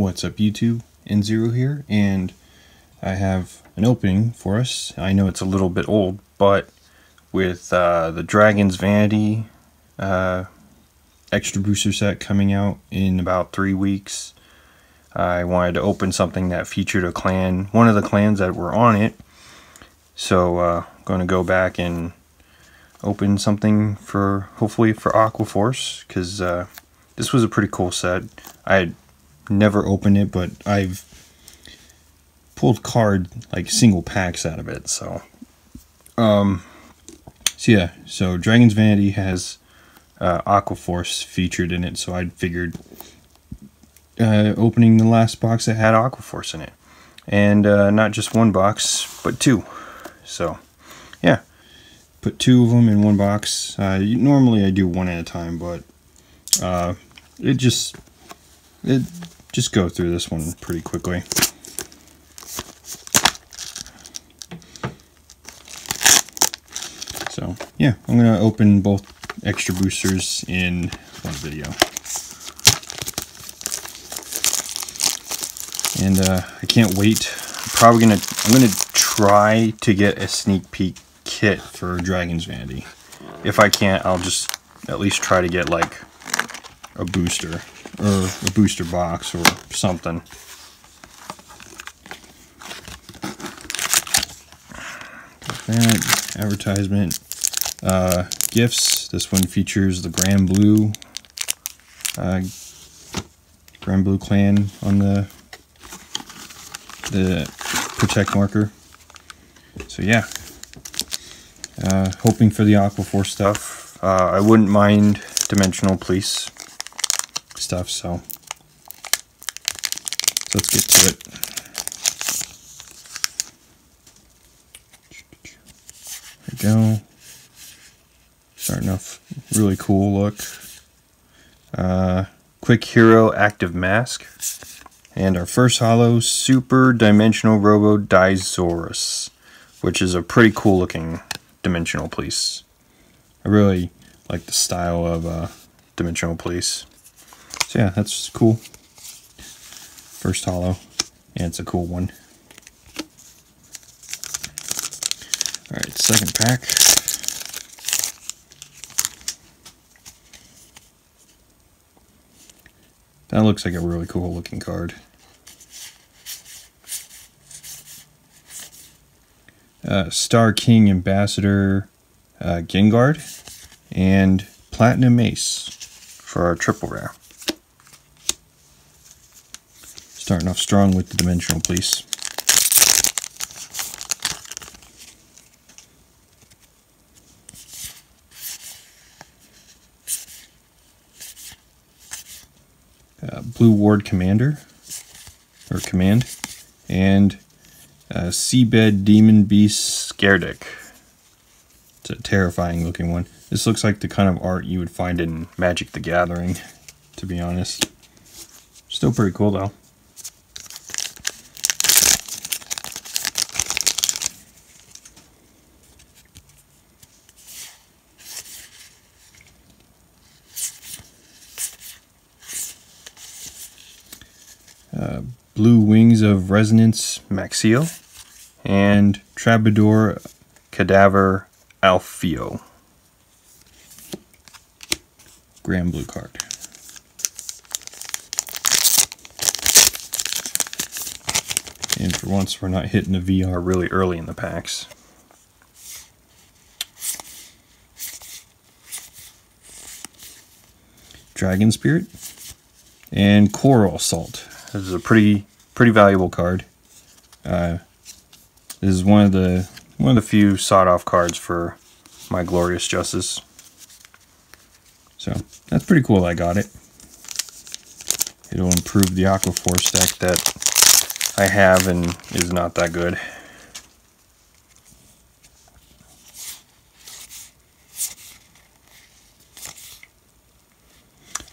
What's up YouTube? NZero here and I have an opening for us. I know it's a little bit old but with uh, the Dragon's Vanity uh, extra booster set coming out in about three weeks I wanted to open something that featured a clan, one of the clans that were on it. So uh, I'm going to go back and open something for hopefully for Aqua Force because uh, this was a pretty cool set. I had never opened it, but I've pulled card like single packs out of it. So, um, so yeah, so Dragon's Vanity has uh, Aqua Force featured in it, so I figured uh, opening the last box that had Aqua Force in it, and uh, not just one box, but two. So, yeah, put two of them in one box. Uh, normally I do one at a time, but uh, it just it just go through this one pretty quickly. So yeah, I'm gonna open both extra boosters in one video. And uh, I can't wait. I'm probably gonna I'm gonna try to get a sneak peek kit for Dragon's Vanity. If I can't, I'll just at least try to get like a booster or a booster box or something. That advertisement, uh, gifts. This one features the Granblue, uh, Granblue clan on the the protect marker. So yeah, uh, hoping for the Aqua Force stuff. Uh, I wouldn't mind Dimensional Police stuff, so, so let's get to it. There we go. Starting off really cool look. Uh, Quick Hero Active Mask. And our first holo, Super Dimensional Robo which is a pretty cool looking Dimensional Police. I really like the style of uh, Dimensional Police. So yeah, that's cool. First holo, and it's a cool one. Alright, second pack. That looks like a really cool looking card. Uh, Star King Ambassador uh, and Platinum Ace for our triple rare. Starting off strong with the Dimensional Police. Uh, Blue Ward Commander, or Command, and uh, Seabed Demon Beast Scaredick. It's a terrifying looking one. This looks like the kind of art you would find in Magic the Gathering, to be honest. Still pretty cool though. Blue Wings of Resonance Maxio, and Troubadour Cadaver Alfio. Grand Blue card. And for once, we're not hitting the VR really early in the packs. Dragon Spirit and Coral Salt. This is a pretty pretty valuable card. Uh, this is one of the one of the few sought off cards for my Glorious Justice. So that's pretty cool. I got it. It'll improve the Aqua Force deck that I have and is not that good.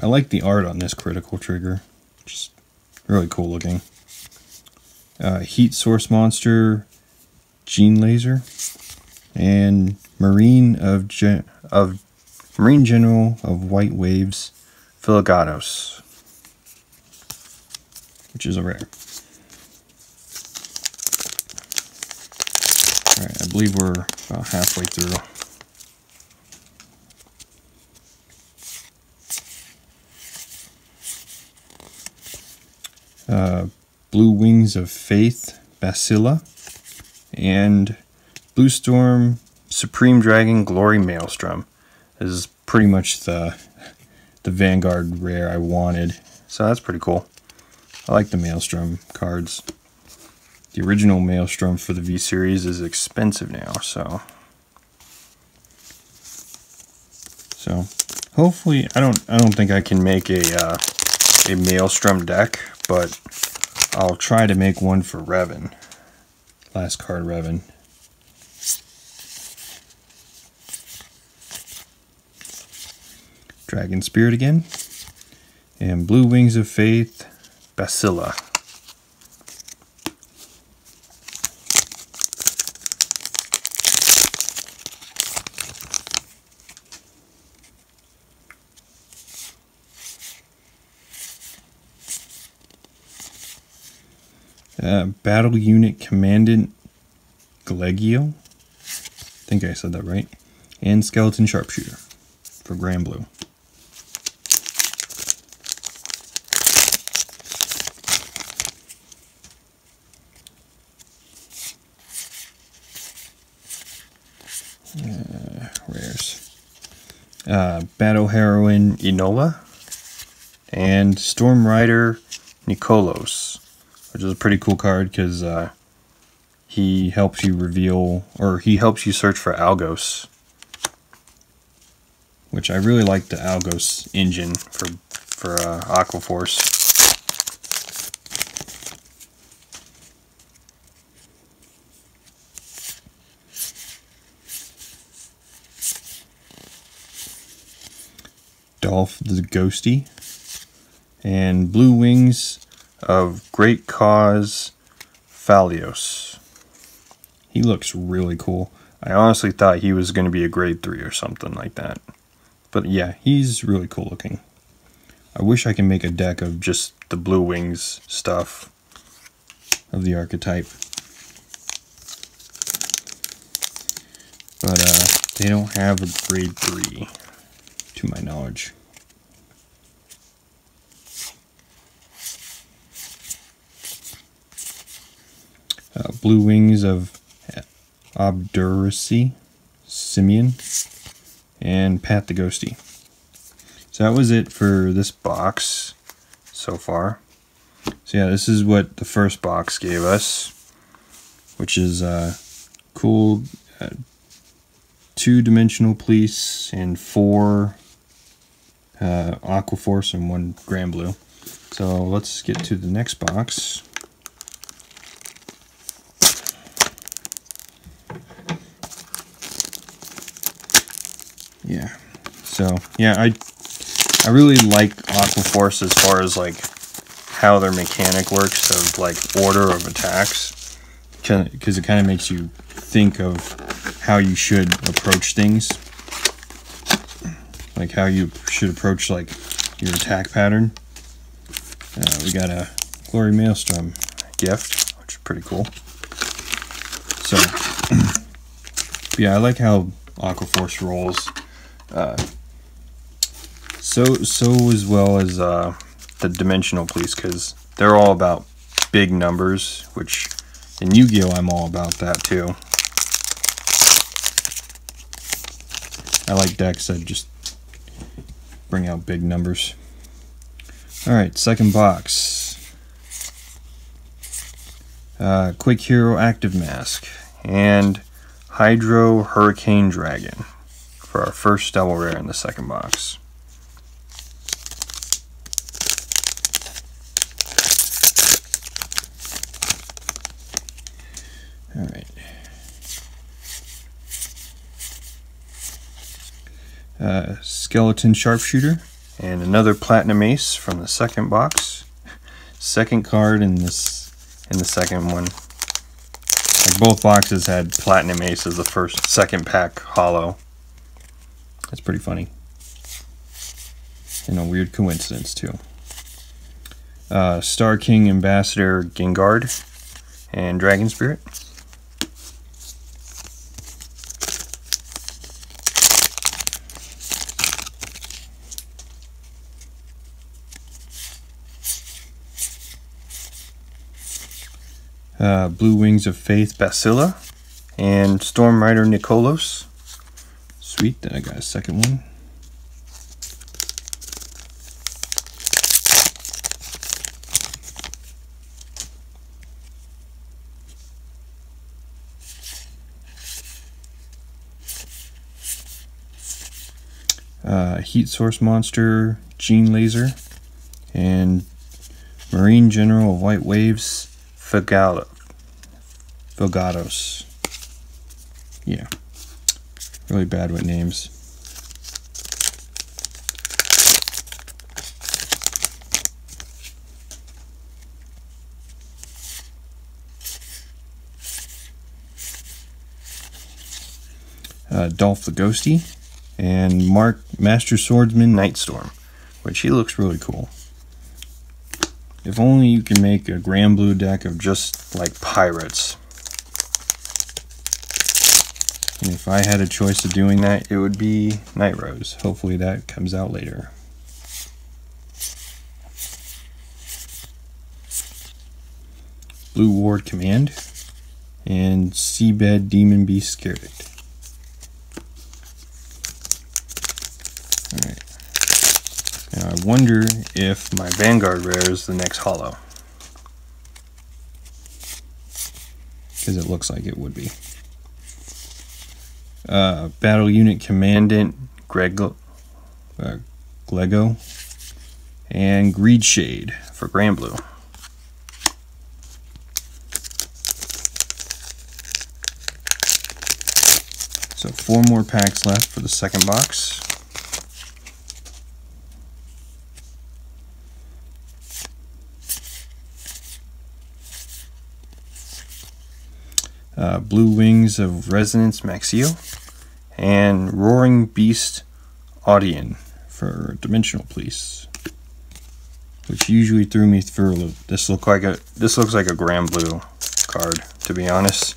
I like the art on this critical trigger. Just really cool looking. Uh, Heat Source Monster, Gene Laser, and Marine of Gen of Marine General of White Waves, Filigatos. which is a rare. Alright, I believe we're about halfway through. Uh, Blue Wings of Faith, Basila, and Blue Storm Supreme Dragon Glory Maelstrom. This is pretty much the the Vanguard rare I wanted, so that's pretty cool. I like the Maelstrom cards. The original Maelstrom for the V series is expensive now, so so hopefully I don't I don't think I can make a uh, a Maelstrom deck, but I'll try to make one for Revan. Last card Revan. Dragon Spirit again. And Blue Wings of Faith, Basila. Uh, Battle Unit Commandant Glegio. I think I said that right. And Skeleton Sharpshooter for Granblue. Uh, rares. Uh, Battle Heroine Enola and Storm Rider Nikolos which is a pretty cool card because uh, he helps you reveal or he helps you search for Algos, which I really like the Algos engine for for uh, Aquaforce. Dolph the Ghosty and Blue Wings of Great Cause Phalios. He looks really cool. I honestly thought he was going to be a grade 3 or something like that. But yeah, he's really cool looking. I wish I could make a deck of just the Blue Wings stuff of the archetype. But uh, they don't have a grade 3, to my knowledge. Uh, Blue Wings of Obduracy, Simeon, and Pat the Ghosty. So that was it for this box so far. So yeah, this is what the first box gave us, which is uh, cool uh, two-dimensional police and four uh, Aquaforce and one Granblue. So let's get to the next box. Yeah. So yeah i i really like aquaforce as far as like how their mechanic works of like order of attacks. Because it kind of makes you think of how you should approach things. Like how you should approach like your attack pattern. Uh, we got a glory maelstrom gift which is pretty cool. So yeah i like how aquaforce rolls uh, so so as well as uh, the dimensional police because they're all about big numbers, which in Yu-Gi-Oh I'm all about that too. I like decks that just bring out big numbers. All right, second box. Uh, Quick Hero Active Mask and Hydro Hurricane Dragon for our first double rare in the second box. All right. Uh, skeleton sharpshooter and another platinum ace from the second box. Second card in this in the second one. Like both boxes had platinum ace as the first second pack holo. That's pretty funny. And a weird coincidence, too. uh, Star King Ambassador Gengar and Dragon Spirit. Uh, Blue Wings of Faith Basila and Storm Rider Nicolos. Then I got a second one. uh, Heat Source Monster, Gene Laser, and Marine General of White Waves, Fagato. Fagatos. Yeah. Really bad with names. Uh, Dolph the Ghosty and Mark Master Swordsman Nightstorm, which he looks really cool. If only you can make a Granblue deck of just like pirates. And if I had a choice of doing that, it would be Night Rose. Hopefully that comes out later. Blue Ward Command and Seabed Demon Beast Scarlet. Now I wonder if my Vanguard rare is the next holo. Because it looks like it would be. Uh, Battle Unit Commandant Greg, uh, Glego and Greed Shade for Granblue. So four more packs left for the second box. uh, Blue Wings of Resonance Maxio, and Roaring Beast Audion for Dimensional Police, which usually threw me through a loop. This look like a this looks like a Granblue card, to be honest.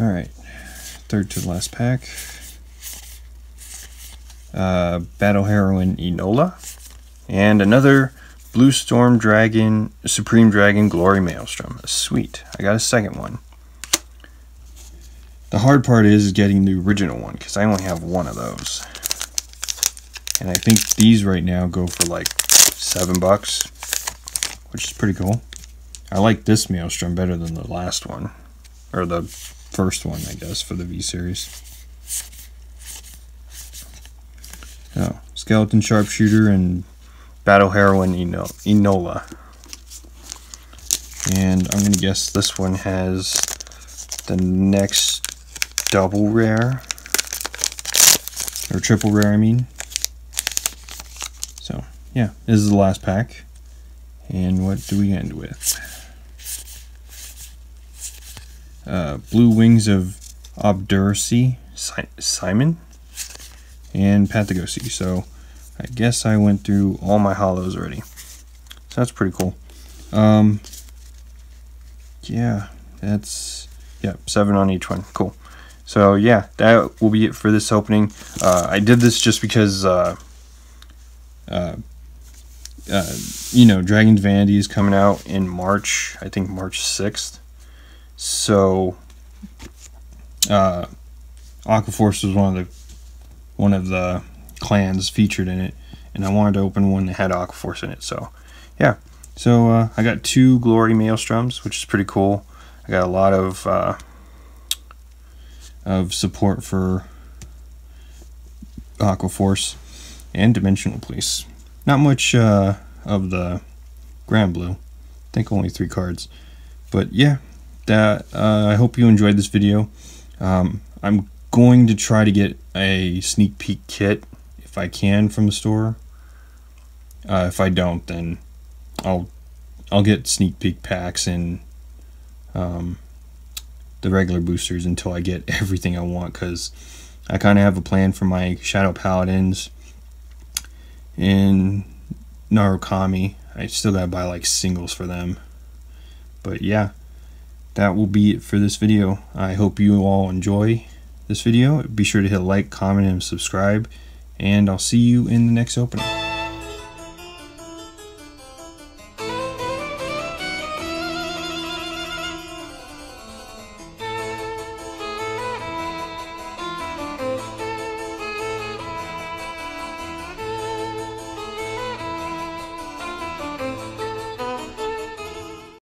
All right, third to last pack. Uh, Battle Heroine Enola, and another Blue Storm Dragon, Supreme Dragon Glory Maelstrom. Sweet. I got a second one. The hard part is getting the original one because I only have one of those. And I think these right now go for like seven bucks, which is pretty cool. I like this Maelstrom better than the last one, or the first one, I guess, for the V series. Oh, Skeleton Sharpshooter and Battle Heroine Enola. And I'm going to guess this one has the next double rare. Or triple rare, I mean. So, yeah, this is the last pack. And what do we end with? Uh, Blue Wings of Obduracy, Simon, and Pat the Ghosty. So, I guess I went through all my holos already. So that's pretty cool. Um, yeah, that's, yeah, seven on each one. Cool. So yeah, that will be it for this opening. Uh, I did this just because, uh, uh, uh, you know, Dragon's Vanity is coming out in March. I think March 6th. So, uh, Aquaforce was one of the one of the clans featured in it, and I wanted to open one that had Aquaforce in it. So, yeah. So uh, I got two Glory Maelstroms, which is pretty cool. I got a lot of uh, of support for Aquaforce and Dimensional Police. Not much uh, of the Granblue. I think only three cards. But yeah, that uh, I hope you enjoyed this video. Um, I'm going to try to get a sneak peek kit if I can from the store. Uh, if I don't, then I'll I'll get sneak peek packs and um, the regular boosters until I get everything I want because I kind of have a plan for my Shadow Paladins and Narukami. I still gotta buy like singles for them. But yeah, that will be it for this video. I hope you all enjoy this video. Be sure to hit like, comment, and subscribe. And I'll see you in the next opening.